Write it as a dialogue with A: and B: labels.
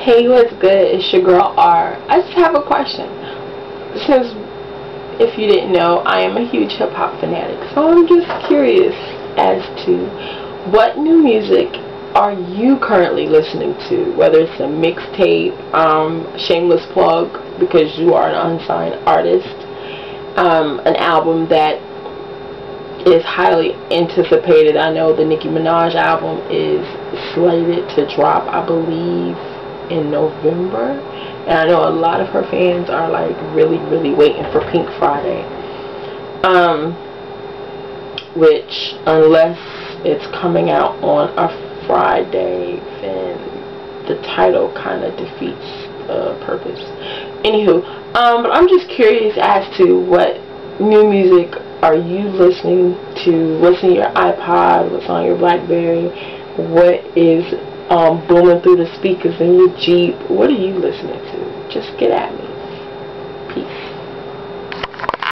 A: Hey, what's good? It's your girl R. I just have a question. Since, if you didn't know, I am a huge hip hop fanatic, so I'm just curious as to what new music are you currently listening to? Whether it's a mixtape, um, shameless plug because you are an unsigned artist, um, an album that is highly anticipated. I know the Nicki Minaj album is slated to drop, I believe, in November. And I know a lot of her fans are like really, really waiting for Pink Friday. Um, which, unless it's coming out on a Friday, then the title kind of defeats the purpose. Anywho, um, but I'm just curious as to what new music are you listening to? What's in your iPod? What's on your Blackberry? What is um, booming through the speakers in your Jeep? What are you listening to? Just get at me. Peace.